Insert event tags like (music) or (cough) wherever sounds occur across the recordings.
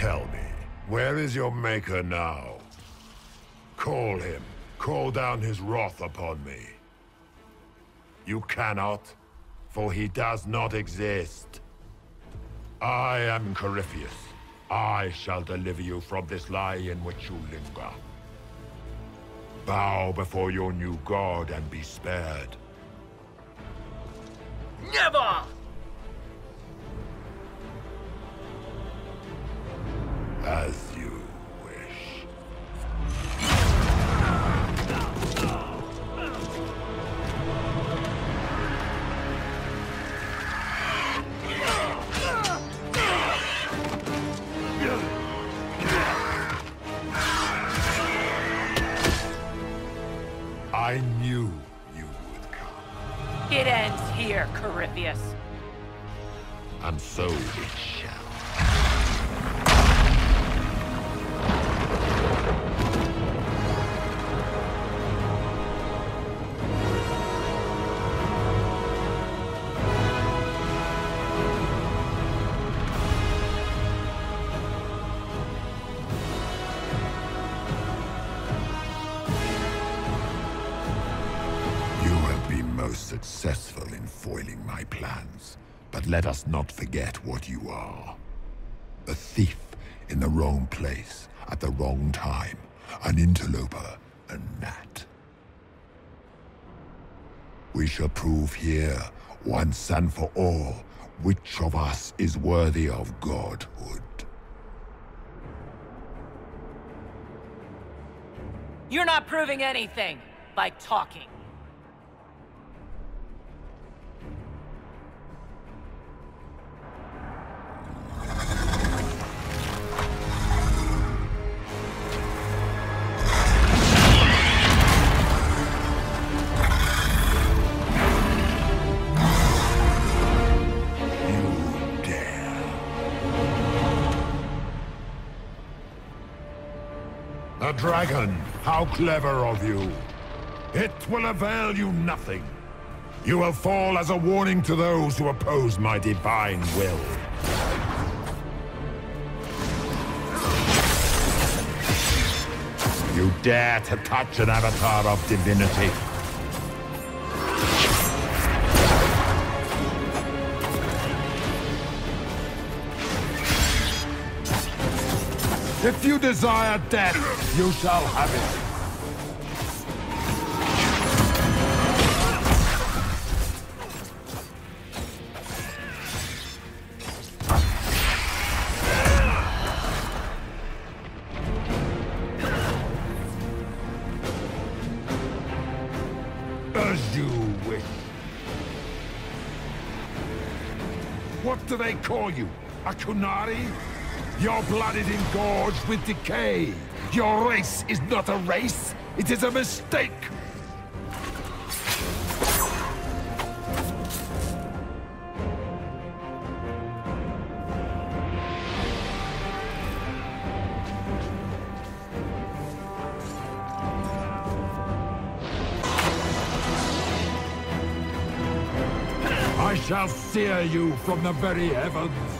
Tell me, where is your maker now? Call him. Call down his wrath upon me. You cannot, for he does not exist. I am Corypheus. I shall deliver you from this lie in which you linger. Bow before your new god and be spared. Never! As you wish. I knew you would come, It ends here, Corypheus. and so it shall. Let us not forget what you are. A thief in the wrong place at the wrong time, an interloper, a gnat. We shall prove here, once and for all, which of us is worthy of godhood. You're not proving anything by talking. Dragon! How clever of you! It will avail you nothing. You will fall as a warning to those who oppose my divine will. You dare to touch an avatar of divinity? If you desire death, you shall have it. As you wish. What do they call you? A Qunari? Your blood is engorged with decay. Your race is not a race. It is a mistake. I shall sear you from the very heavens.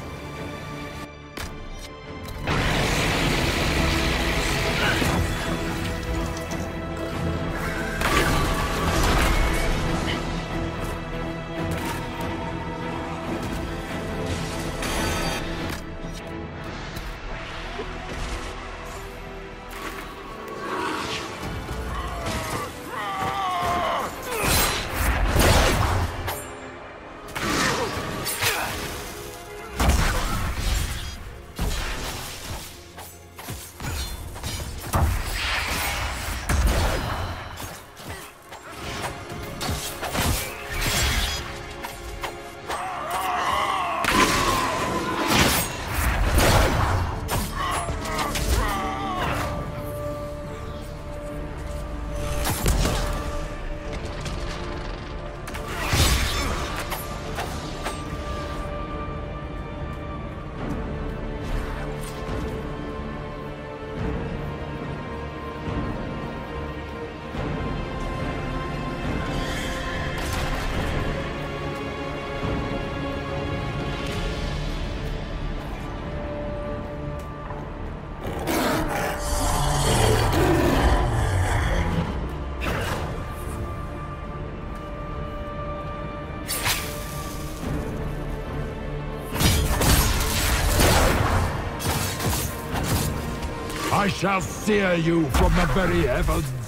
Shall sear you from the very heavens.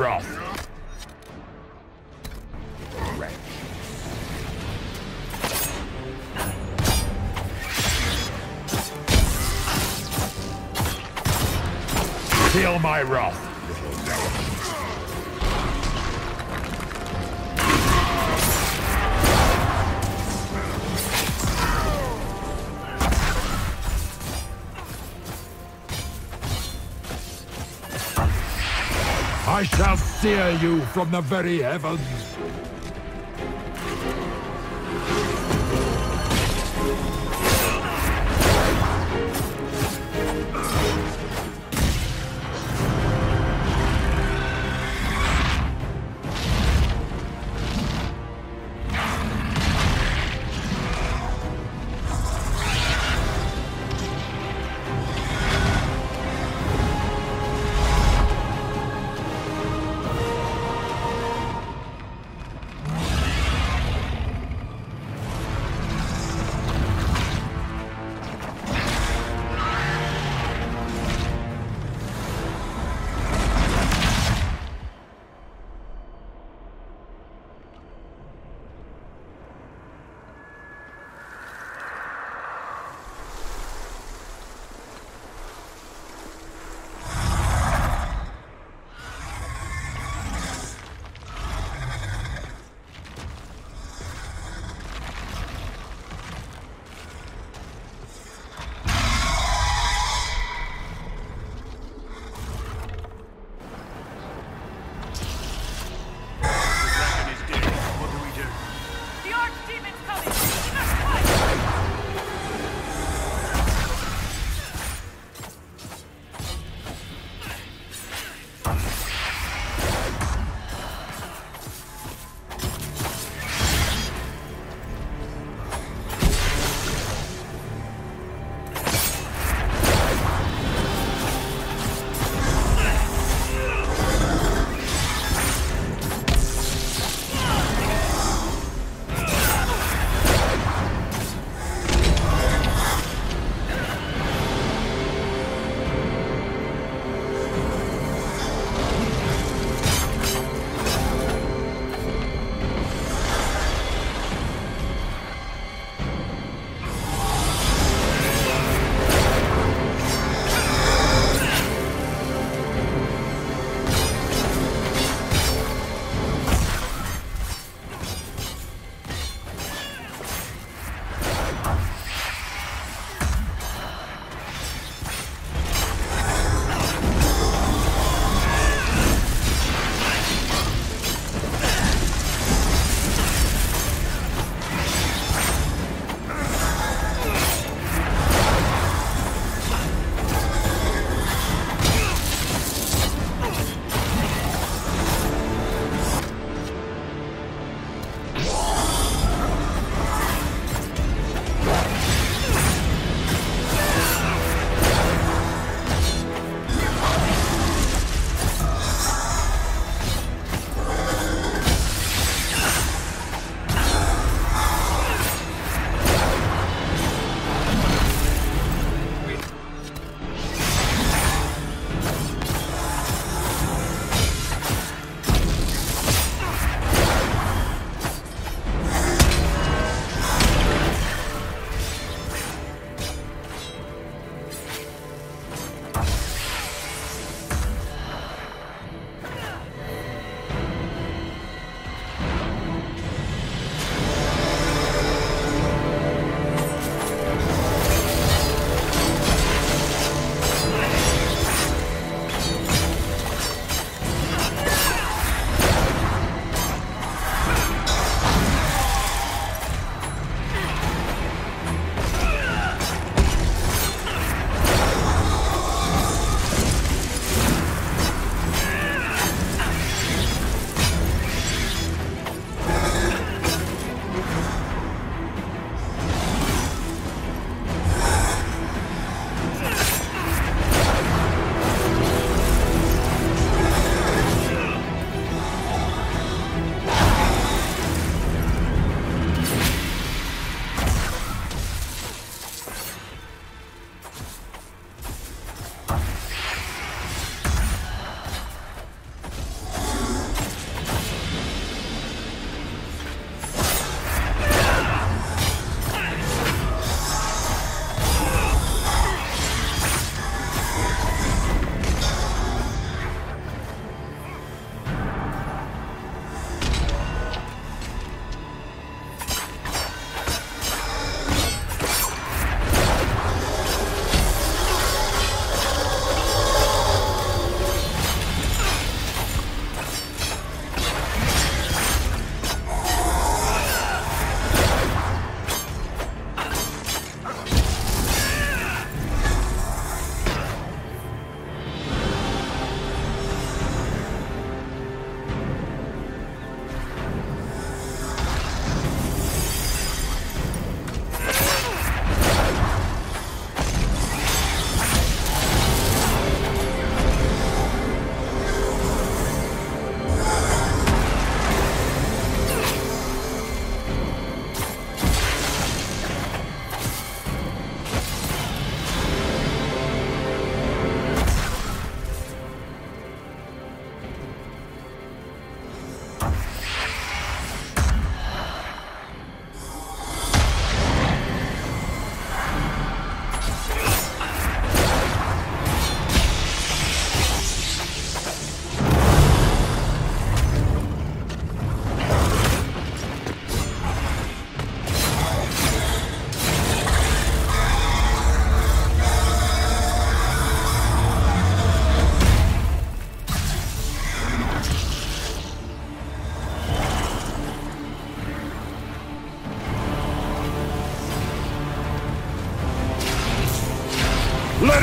Wrath. Feel my wrath, sear you from the very heavens.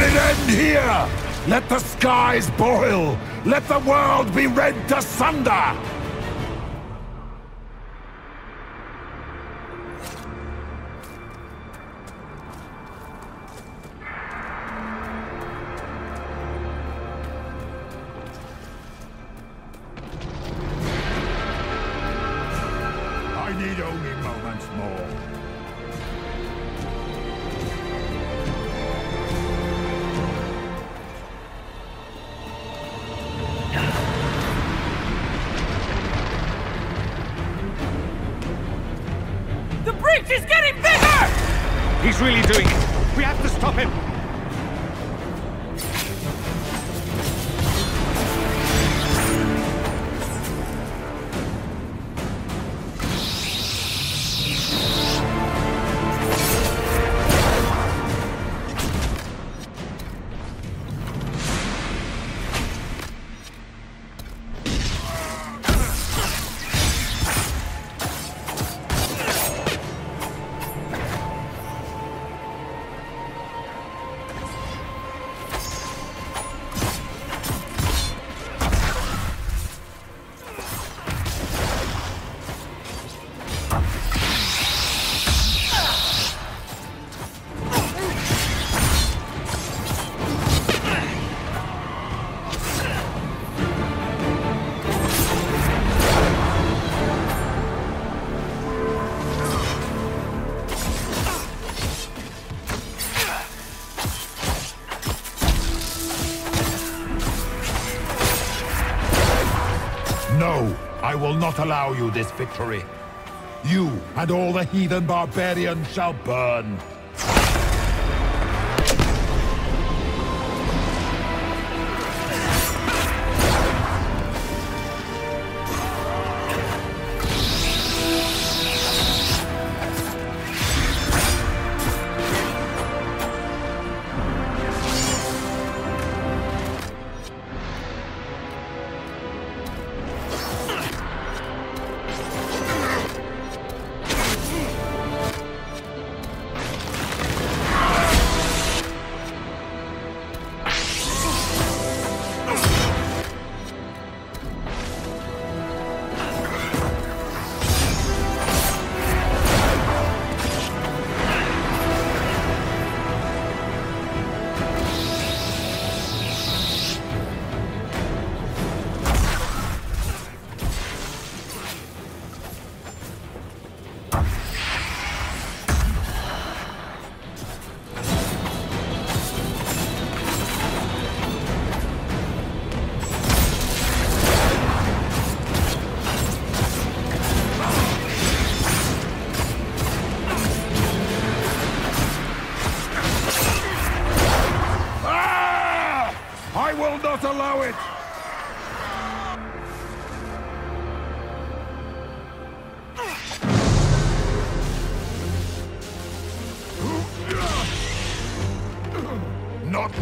It end here! Let the skies boil! Let the world be rent asunder! Not allow you this victory. You and all the heathen barbarians shall burn.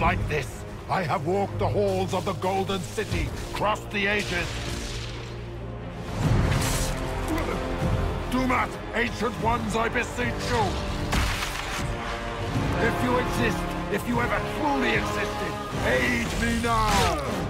Like this. I have walked the halls of the Golden City, crossed the ages. Dumat, ancient ones, I beseech you! If you exist, if you ever truly existed, aid me now!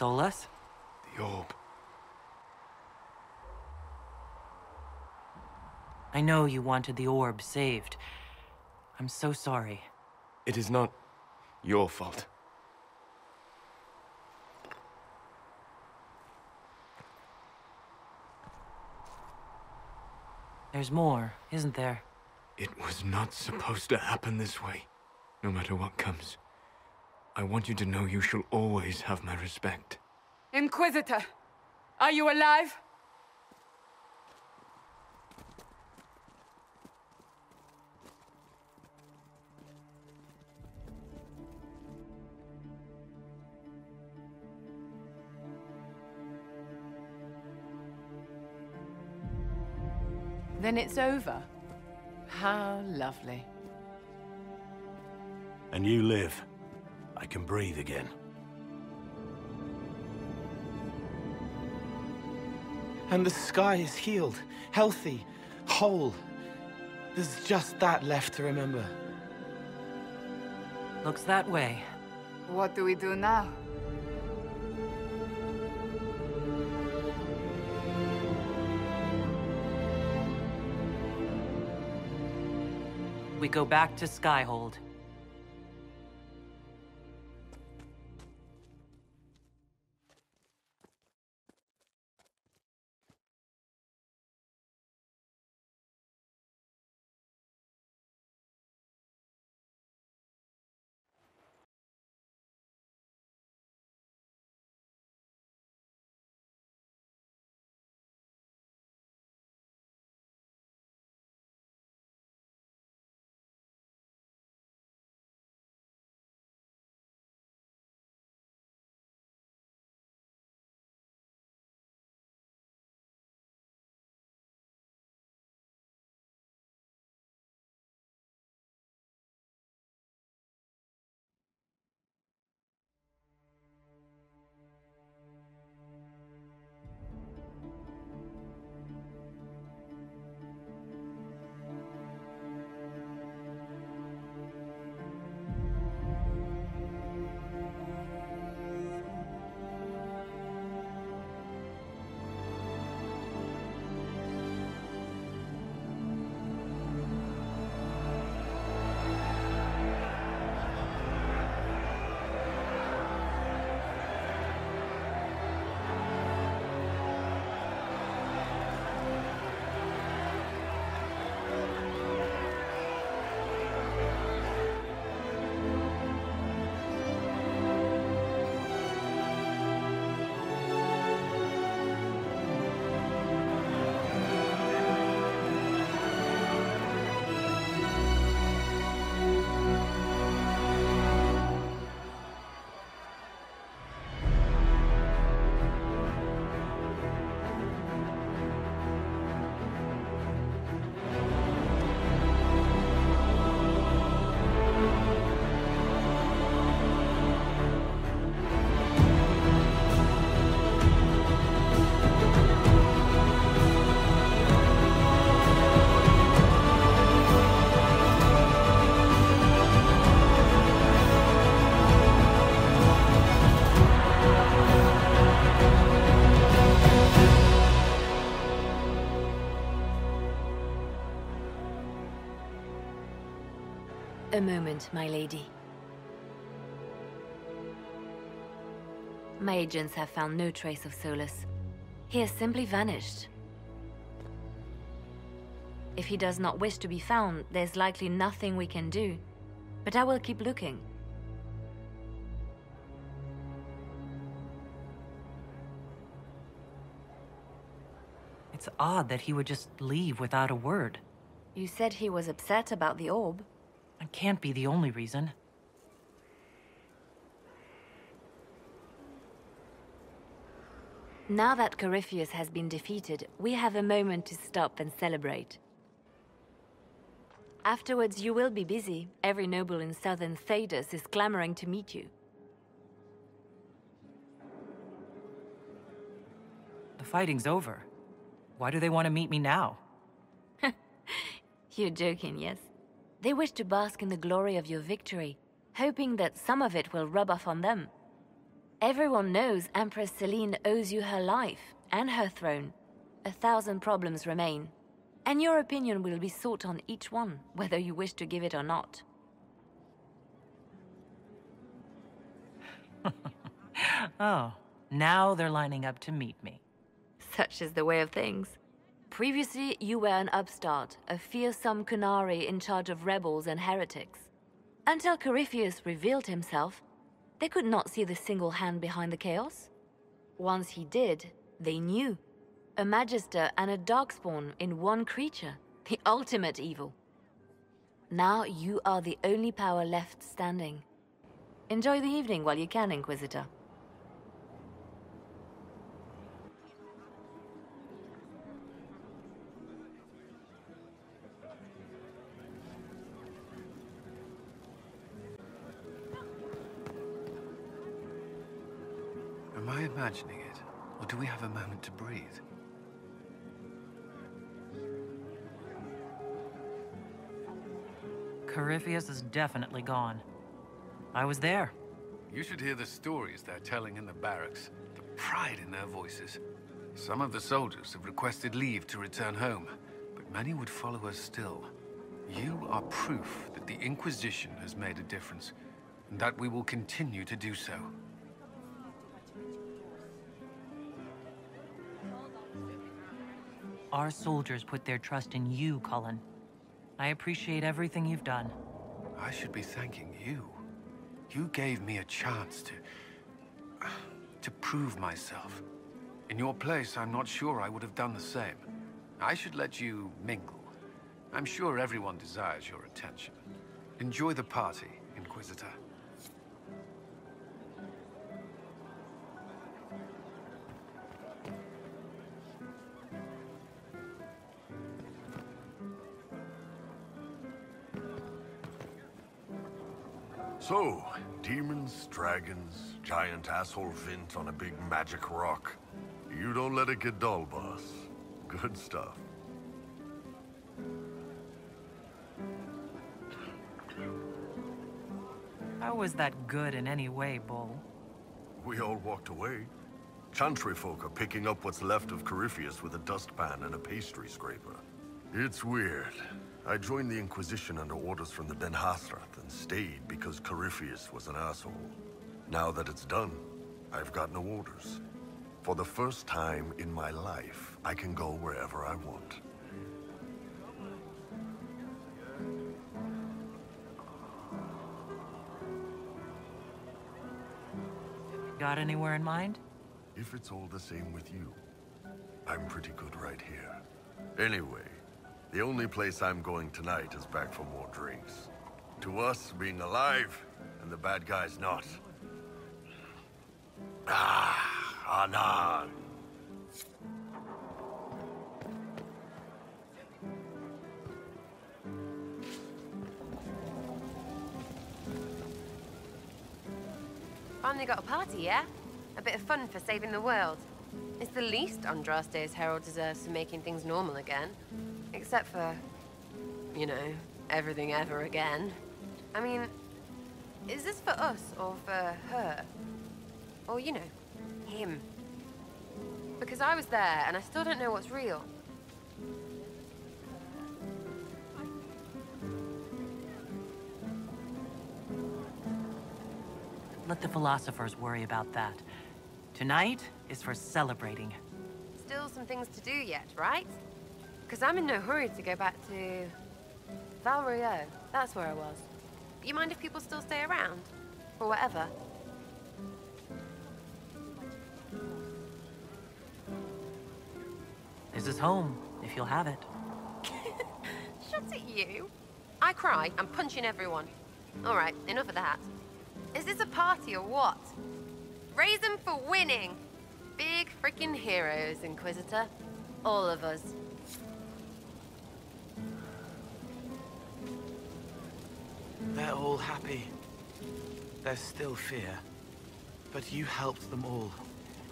Solas? The orb. I know you wanted the orb saved. I'm so sorry. It is not your fault. There's more, isn't there? It was not supposed to happen this way. No matter what comes. I want you to know you shall always have my respect. Inquisitor, are you alive? Then it's over. How lovely. And you live. I can breathe again. And the sky is healed, healthy, whole. There's just that left to remember. Looks that way. What do we do now? We go back to Skyhold. A moment, my lady. My agents have found no trace of Solas. He has simply vanished. If he does not wish to be found, there's likely nothing we can do. But I will keep looking. It's odd that he would just leave without a word. You said he was upset about the orb. It can't be the only reason. Now that Corypheus has been defeated, we have a moment to stop and celebrate. Afterwards, you will be busy. Every noble in southern Thedas is clamoring to meet you. The fighting's over. Why do they want to meet me now? (laughs) You're joking, yes? They wish to bask in the glory of your victory, hoping that some of it will rub off on them. Everyone knows Empress Celene owes you her life and her throne. A thousand problems remain, and your opinion will be sought on each one, whether you wish to give it or not. (laughs) Oh, now they're lining up to meet me. Such is the way of things. Previously, you were an upstart, a fearsome Qunari in charge of rebels and heretics. Until Corypheus revealed himself, they could not see the single hand behind the chaos. Once he did, they knew. A Magister and a Darkspawn in one creature, the ultimate evil. Now you are the only power left standing. Enjoy the evening while you can, Inquisitor. I imagining it? Or do we have a moment to breathe? Corypheus is definitely gone. I was there. You should hear the stories they're telling in the barracks. The pride in their voices. Some of the soldiers have requested leave to return home, but many would follow us still. You are proof that the Inquisition has made a difference, and that we will continue to do so. Our soldiers put their trust in you, Cullen. I appreciate everything you've done. I should be thanking you. You gave me a chance to... to prove myself. In your place, I'm not sure I would have done the same. I should let you mingle. I'm sure everyone desires your attention. Enjoy the party, Inquisitor. Dragons, giant asshole Vint on a big magic rock. You don't let it get dull, boss. Good stuff. How was that good in any way, Bull? We all walked away. Chantry folk are picking up what's left of Corypheus with a dustpan and a pastry scraper. It's weird. I joined the Inquisition under orders from the Ben-Hassrath and stayed because Corypheus was an asshole. Now that it's done, I've got no orders. For the first time in my life, I can go wherever I want. Got anywhere in mind? If it's all the same with you, I'm pretty good right here. Anyway, the only place I'm going tonight is back for more drinks. To us, being alive, and the bad guys not. Ah, Anan. Finally got a party, yeah? A bit of fun for saving the world. It's the least Andraste's Herald deserves for making things normal again. Except for, you know, everything ever again. I mean, is this for us or for her? Or, you know, him? Because I was there and I still don't know what's real. Let the philosophers worry about that. Tonight is for celebrating. Still some things to do yet, right? Because I'm in no hurry to go back to... Val Royeaux. That's where I was. You mind if people still stay around? Or whatever? This is home, if you'll have it. (laughs) Shut at you. I cry, I'm punching everyone. All right, enough of that. Is this a party or what? Raise them for winning. Big freaking heroes, Inquisitor. All of us. They're all happy. There's still fear. But you helped them all.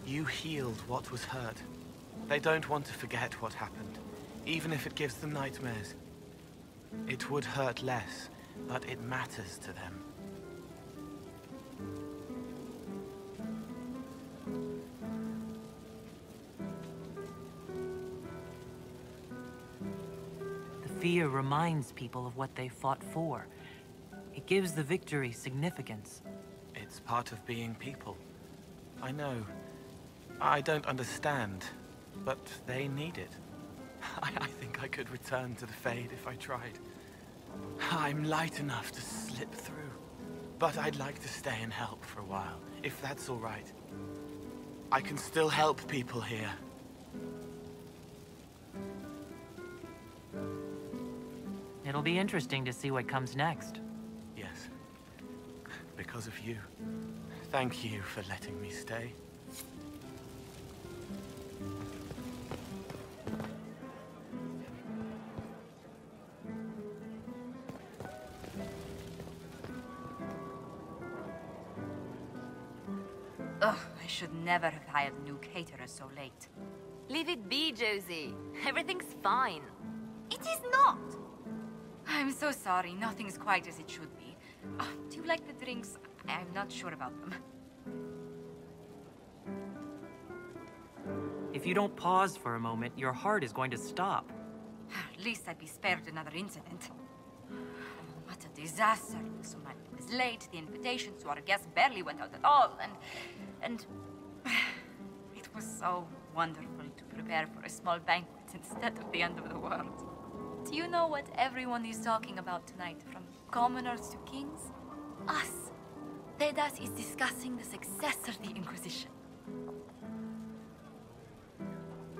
You healed what was hurt. They don't want to forget what happened, even if it gives them nightmares. It would hurt less, but it matters to them. The fear reminds people of what they fought for. It gives the victory significance. It's part of being people. I know. I don't understand, but they need it. I, I think I could return to the Fade if I tried. I'm light enough to slip through. But I'd like to stay and help for a while, if that's all right. I can still help people here. It'll be interesting to see what comes next. Yes. Because of you. Thank you for letting me stay. Never have hired a new caterer so late. Leave it be, Josie. Everything's fine. It is not! I'm so sorry, nothing's quite as it should be. Oh, do you like the drinks? I'm not sure about them. If you don't pause for a moment, your heart is going to stop. At least I'd be spared another incident. What a disaster. Somebody was late, the invitation to our guests barely went out at all, and... and... (sighs) It was so wonderful to prepare for a small banquet instead of the end of the world. Do you know what everyone is talking about tonight, from commoners to kings? Us. Thedas is discussing the success of the Inquisition.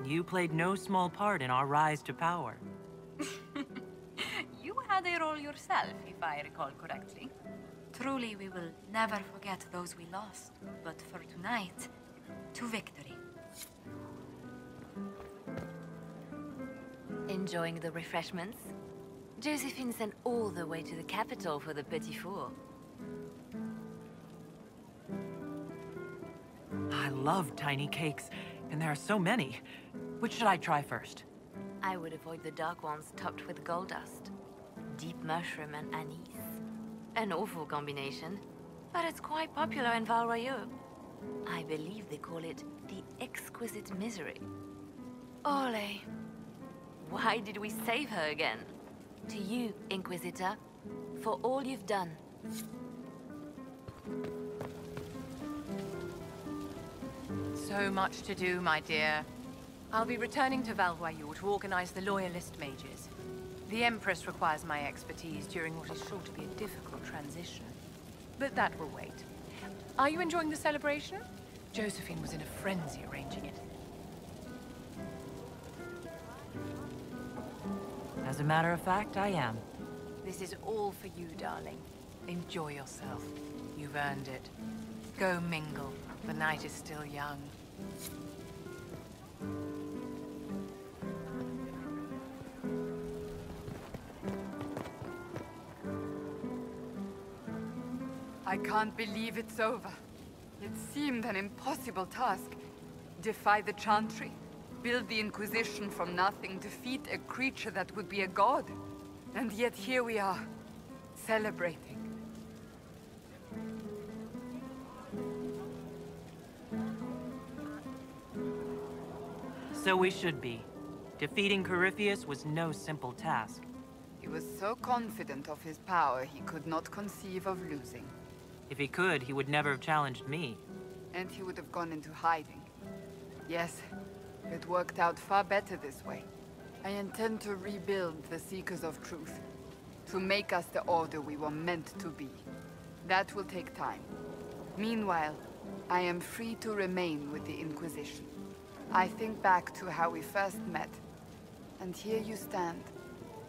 You played no small part in our rise to power. (laughs) You had a role yourself, if I recall correctly. Truly, we will never forget those we lost. But for tonight, to victory. Enjoying the refreshments? Josephine sent all the way to the capital for the petit four. I love tiny cakes, and there are so many. Which should I try first? I would avoid the dark ones topped with gold dust. Deep mushroom and anise. An awful combination, but it's quite popular in Val Royeaux. I believe they call it the exquisite misery. Ole, why did we save her again? To you, Inquisitor, for all you've done. So much to do, my dear. I'll be returning to Val Royeaux to organize the Loyalist Mages. The Empress requires my expertise during what is sure to be a difficult transition. But that will wait. Are you enjoying the celebration? Josephine was in a frenzy arranging it. As a matter of fact, I am. This is all for you, darling. Enjoy yourself. You've earned it. Go mingle. The night is still young. Can't believe it's over. It seemed an impossible task. Defy the Chantry, build the Inquisition from nothing, defeat a creature that would be a god. And yet here we are, celebrating. So we should be. Defeating Corypheus was no simple task. He was so confident of his power, he could not conceive of losing. If he could, he would never have challenged me. And he would have gone into hiding. Yes, it worked out far better this way. I intend to rebuild the Seekers of Truth. To make us the Order we were meant to be. That will take time. Meanwhile, I am free to remain with the Inquisition. I think back to how we first met. And here you stand.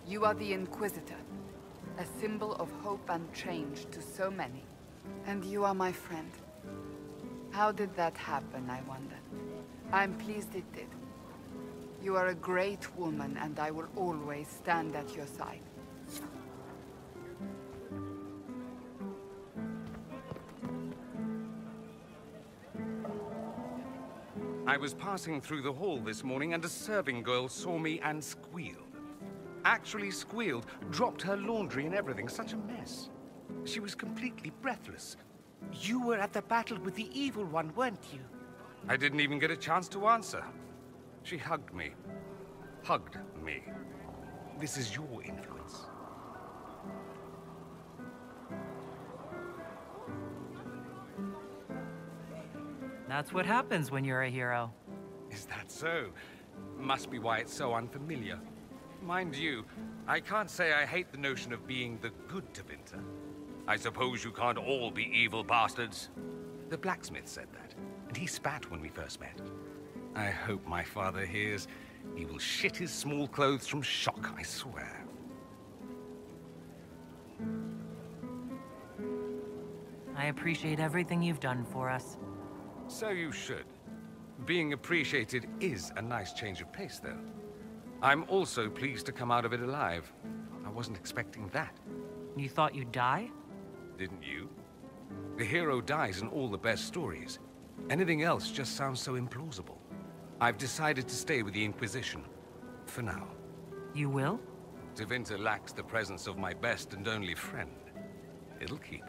You are the Inquisitor. A symbol of hope and change to so many. And you are my friend. How did that happen, I wonder? I'm pleased it did. You are a great woman, and I will always stand at your side. I was passing through the hall this morning and a serving girl saw me and squealed. Actually squealed, dropped her laundry and everything. Such a mess. She was completely breathless. You were at the battle with the evil one, weren't you? I didn't even get a chance to answer. She hugged me. Hugged me. this is your influence. That's what happens when you're a hero. Is that so? Must be why it's so unfamiliar. Mind you, I can't say I hate the notion of being the good Tevinter. I suppose you can't all be evil bastards. The blacksmith said that, and he spat when we first met. I hope my father hears. He will shit his small clothes from shock, I swear. I appreciate everything you've done for us. So you should. Being appreciated is a nice change of pace, though. I'm also pleased to come out of it alive. I wasn't expecting that. You thought you'd die? Didn't you? The hero dies in all the best stories. Anything else just sounds so implausible. I've decided to stay with the Inquisition. For now. You will? Tevinter lacks the presence of my best and only friend. It'll keep.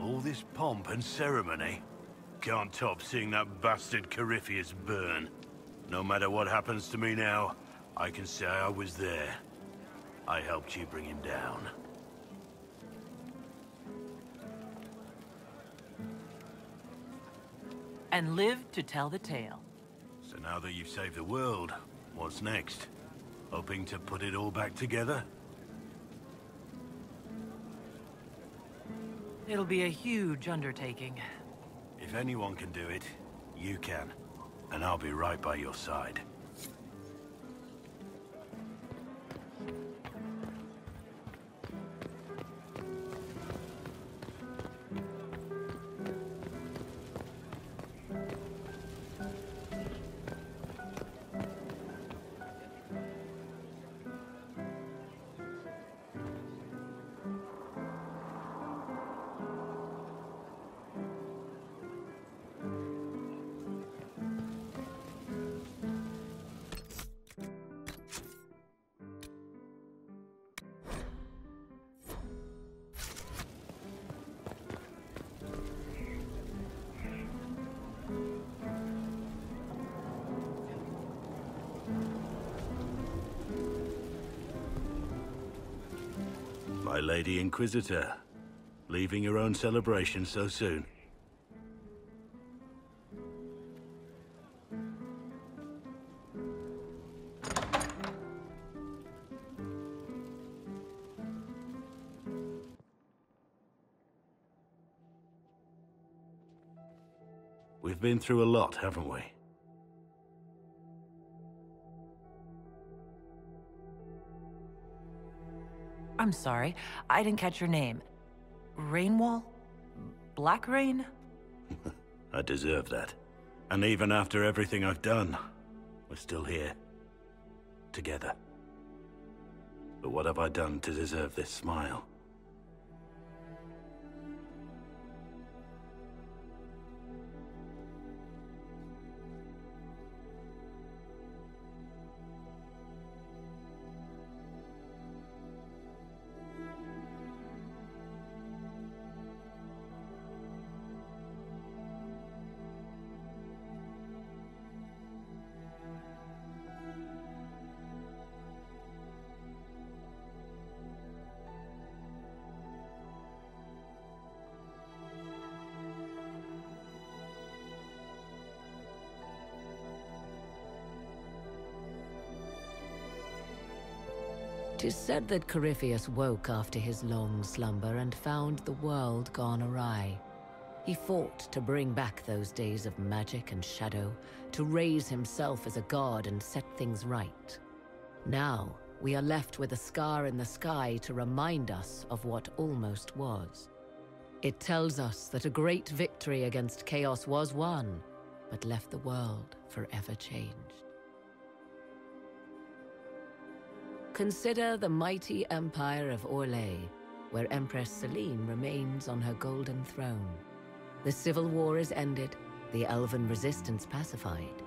All this pomp and ceremony. Can't top seeing that bastard Corypheus burn. No matter what happens to me now, I can say I was there. I helped you bring him down. And live to tell the tale. So now that you've saved the world, what's next? Hoping to put it all back together? It'll be a huge undertaking. If anyone can do it, you can. And I'll be right by your side. Lady Inquisitor, leaving your own celebration so soon. We've been through a lot, haven't we? I'm sorry, I didn't catch your name. Rainwall? Black Rain? (laughs) I deserve that. And even after everything I've done, we're still here. Together. But what have I done to deserve this smile? Tis said that Corypheus woke after his long slumber and found the world gone awry. He fought to bring back those days of magic and shadow, to raise himself as a god and set things right. Now, we are left with a scar in the sky to remind us of what almost was. It tells us that a great victory against chaos was won, but left the world forever changed. Consider the mighty empire of Orlais, where Empress Celene remains on her golden throne. The civil war is ended, the elven resistance pacified,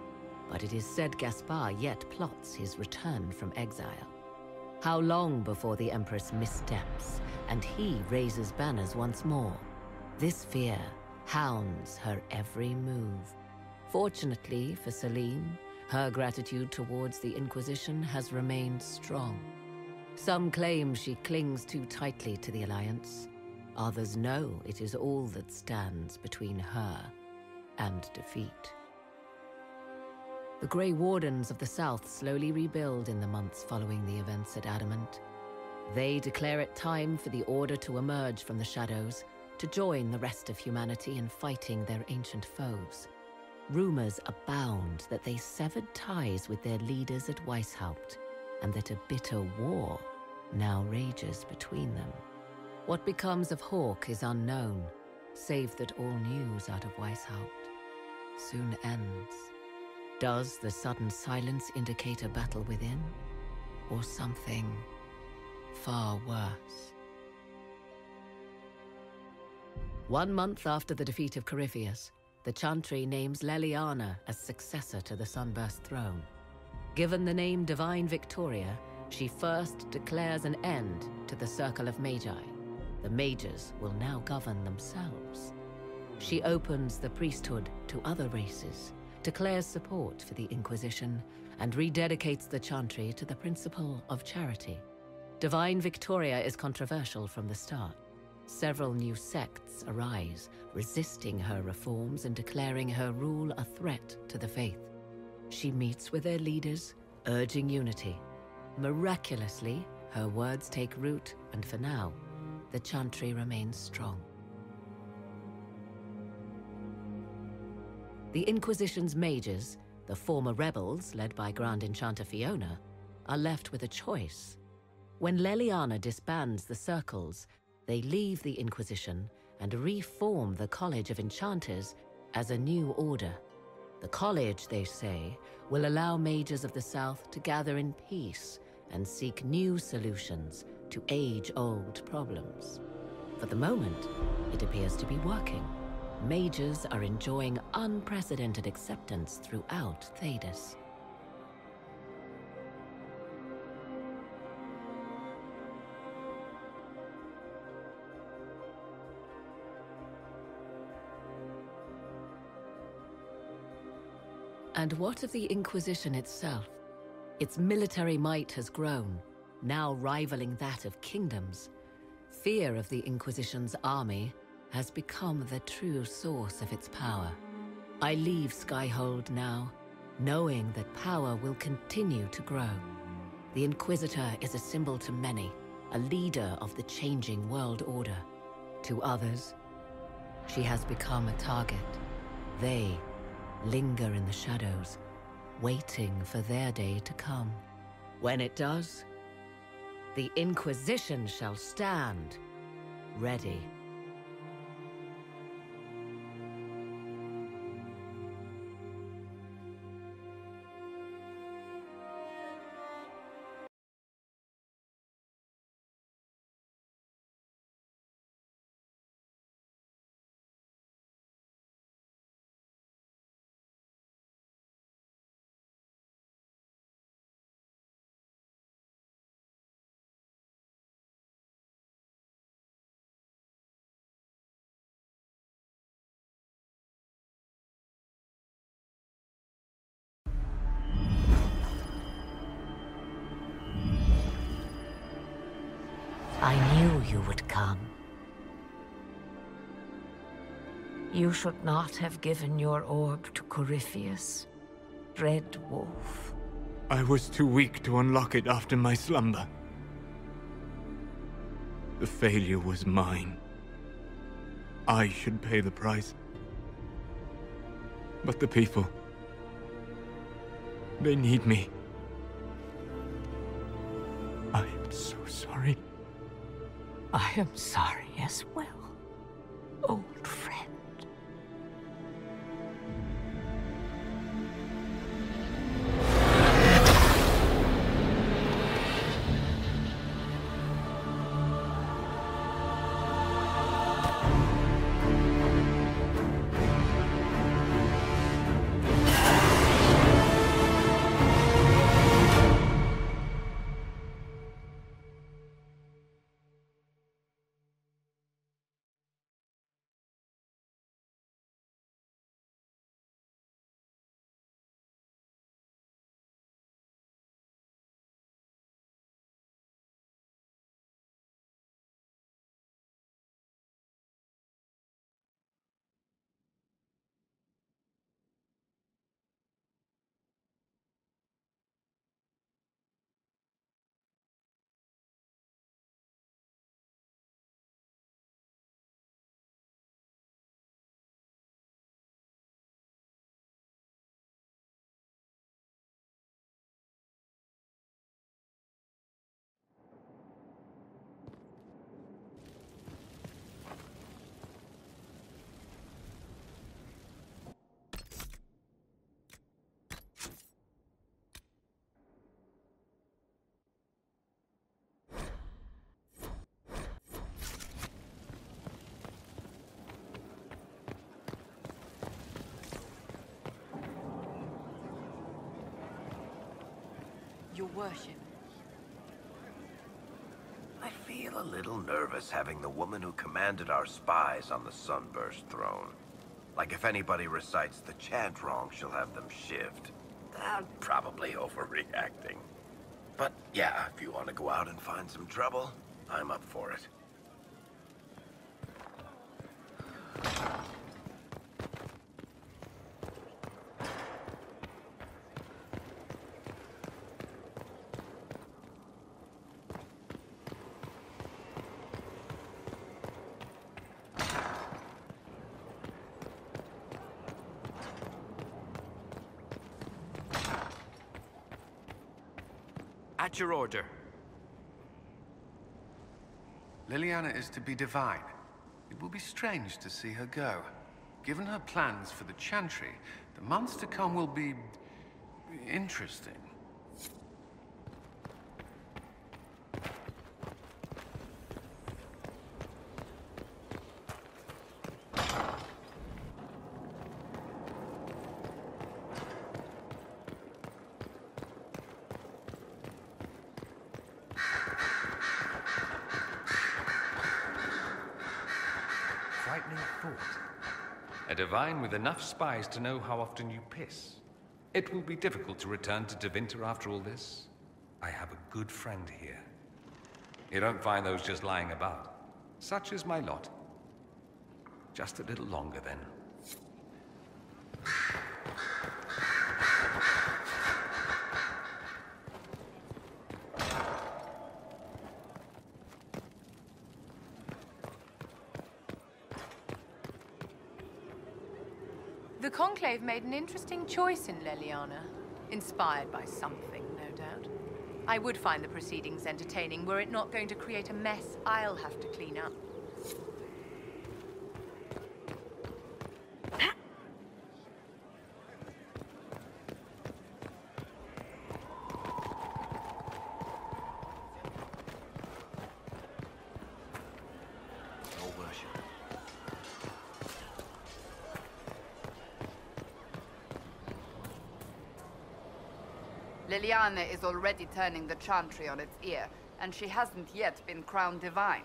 but it is said Gaspard yet plots his return from exile. How long before the Empress missteps, and he raises banners once more? This fear hounds her every move. Fortunately for Celene, her gratitude towards the Inquisition has remained strong. Some claim she clings too tightly to the Alliance. Others know it is all that stands between her and defeat. The Grey Wardens of the South slowly rebuild in the months following the events at Adamant. They declare it time for the Order to emerge from the shadows, to join the rest of humanity in fighting their ancient foes. Rumors abound that they severed ties with their leaders at Weishaupt, and that a bitter war now rages between them. What becomes of Hawke is unknown, save that all news out of Weishaupt soon ends. Does the sudden silence indicate a battle within? Or something far worse? One month after the defeat of Corypheus, the Chantry names Leliana as successor to the Sunburst throne. Given the name Divine Victoria, she first declares an end to the Circle of Magi. The Mages will now govern themselves. She opens the priesthood to other races, declares support for the Inquisition, and rededicates the Chantry to the principle of charity. Divine Victoria is controversial from the start. Several new sects arise, resisting her reforms and declaring her rule a threat to the faith. She meets with their leaders, urging unity. Miraculously, her words take root, and for now, the Chantry remains strong. The Inquisition's mages, the former rebels led by Grand Enchanter Fiona, are left with a choice. When Leliana disbands the circles, they leave the Inquisition and reform the College of Enchanters as a new order. The college, they say, will allow mages of the South to gather in peace and seek new solutions to age-old problems. For the moment, it appears to be working. Mages are enjoying unprecedented acceptance throughout Thedas. And what of the Inquisition itself? Its military might has grown, now rivaling that of kingdoms. Fear of the Inquisition's army has become the true source of its power. I leave Skyhold now, knowing that power will continue to grow. The Inquisitor is a symbol to many, a leader of the changing world order. To others, she has become a target. They linger in the shadows, waiting for their day to come. When it does, the Inquisition shall stand, ready. Would come. You should not have given your orb to Corypheus, Dread Wolf. I was too weak to unlock it after my slumber. The failure was mine. I should pay the price. But the people... They need me. I am sorry as well, old friend. Your worship. I feel a little nervous having the woman who commanded our spies on the Sunburst throne. Like if anybody recites the chant wrong, she'll have them shivved. I'm probably overreacting. But yeah, if you want to go out and find some trouble, I'm up for it. At your order. Leliana is to be divine. It will be strange to see her go. Given her plans for the Chantry, the months to come will be... interesting. Thought. A divine with enough spies to know how often you piss. It will be difficult to return to Tevinter after all this. I have a good friend here. You don't find those just lying about. Such is my lot. Just a little longer, then. The Conclave made an interesting choice in Leliana. Inspired by something, no doubt. I would find the proceedings entertaining were it not going to create a mess I'll have to clean up. Your worship. Leliana is already turning the Chantry on its ear, and she hasn't yet been crowned divine.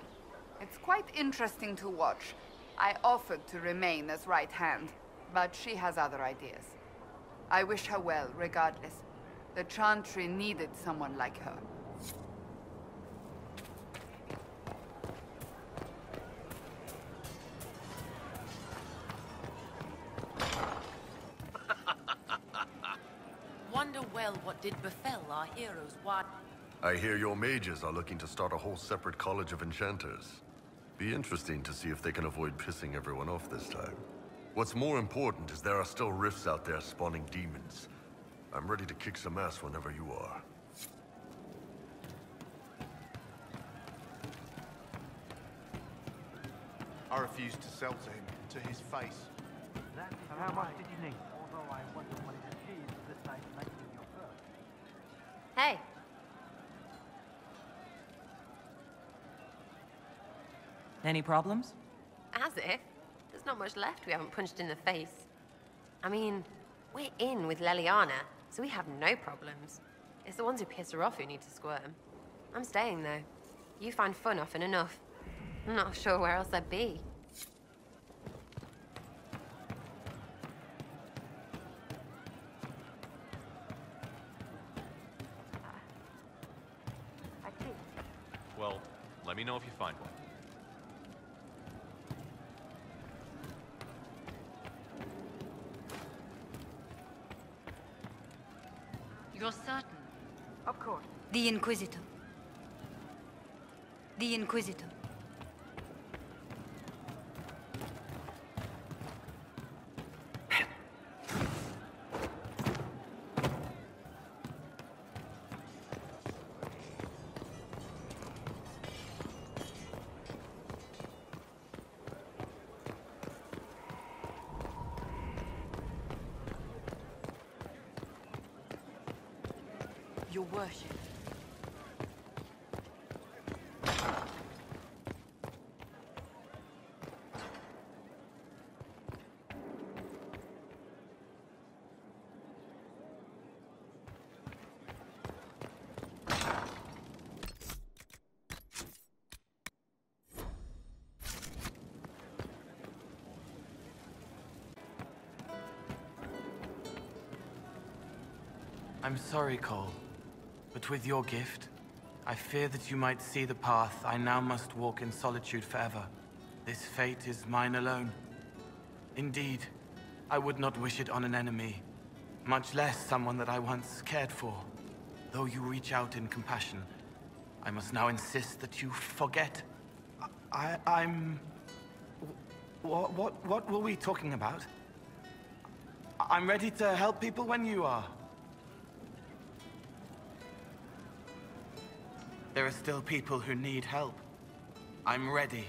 It's quite interesting to watch. I offered to remain as right hand, but she has other ideas. I wish her well, regardless. The Chantry needed someone like her. Heroes while... I hear your mages are looking to start a whole separate college of enchanters. Be interesting to see if they can avoid pissing everyone off this time. What's more important is there are still rifts out there spawning demons. I'm ready to kick some ass whenever you are. I refuse to sell to him, to his face. How much did you need? Although I wonder what it achieves at this stage of making your first. Hey, Any problems? as if. There's not much left we haven't punched in the face. I mean, we're in with Leliana, so we have no problems. It's the ones who piss her off who need to squirm. I'm staying, though. You find fun often enough. I'm not sure where else I'd be. Know if you find one. You're certain? Of course. The Inquisitor. The Inquisitor. your worship. I'm sorry, Cole. With your gift, I fear that you might see the path I now must walk in solitude forever. This fate is mine alone. Indeed, I would not wish it on an enemy, much less someone that I once cared for. Though you reach out in compassion, I must now insist that you forget. I, I'm... What, what, what were we talking about? I'm ready to help people when you are. There are still people who need help. I'm ready.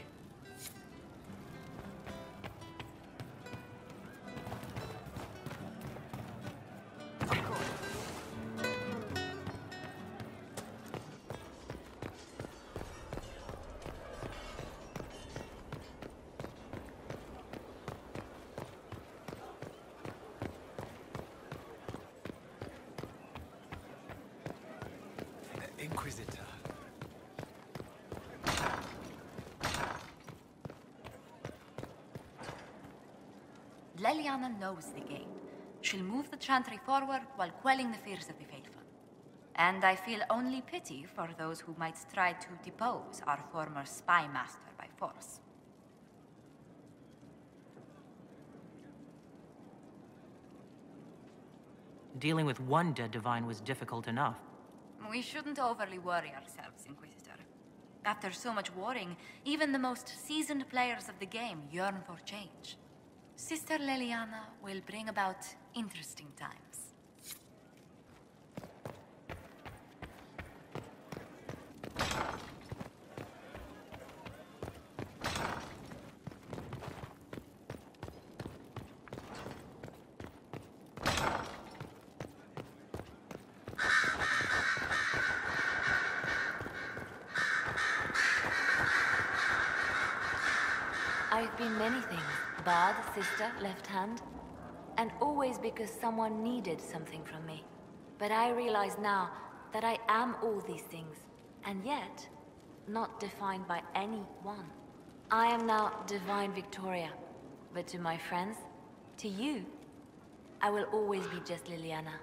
Knows the game. She'll move the Chantry forward while quelling the fears of the faithful. And I feel only pity for those who might try to depose our former spy master by force. Dealing with one dead divine was difficult enough. We shouldn't overly worry ourselves, Inquisitor. After so much warring, even the most seasoned players of the game yearn for change. Sister Leliana will bring about interesting times. I've been many things. Bard, sister, left hand. And always because someone needed something from me. But I realize now that I am all these things, and yet not defined by any one. I am now Divine Victoria, but to my friends, to you, I will always be just Leliana.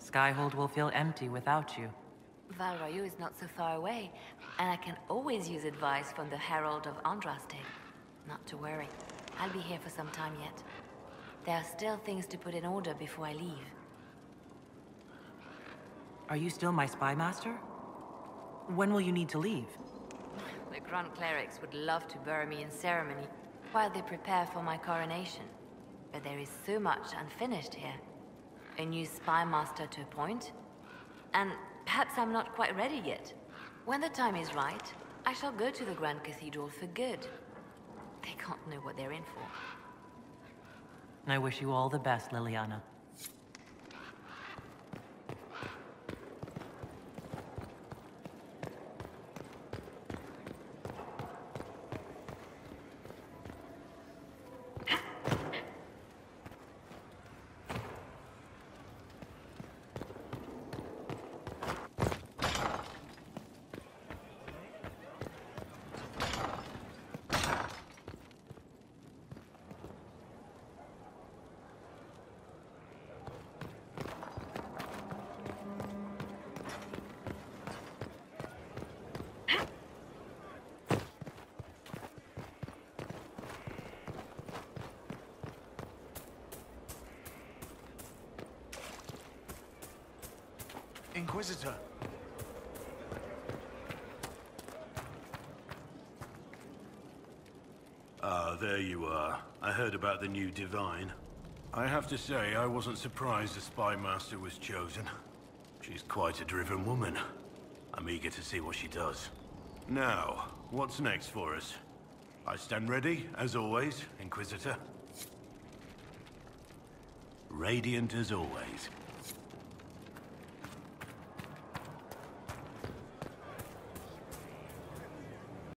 Skyhold will feel empty without you. Val Royeaux is not so far away, and I can always use advice from the Herald of Andraste. Not to worry, I'll be here for some time yet. There are still things to put in order before I leave. Are you still my spy master? When will you need to leave? The Grand Clerics would love to bury me in ceremony while they prepare for my coronation. But there is so much unfinished here. A new spy master to appoint, and perhaps I'm not quite ready yet. When the time is right, I shall go to the Grand Cathedral for good. They can't know what they're in for. I wish you all the best, Leliana. Inquisitor. Ah, there you are. I heard about the new Divine. I have to say, I wasn't surprised the Spy Master was chosen. She's quite a driven woman. I'm eager to see what she does. Now, what's next for us? I stand ready, as always, Inquisitor. Radiant as always.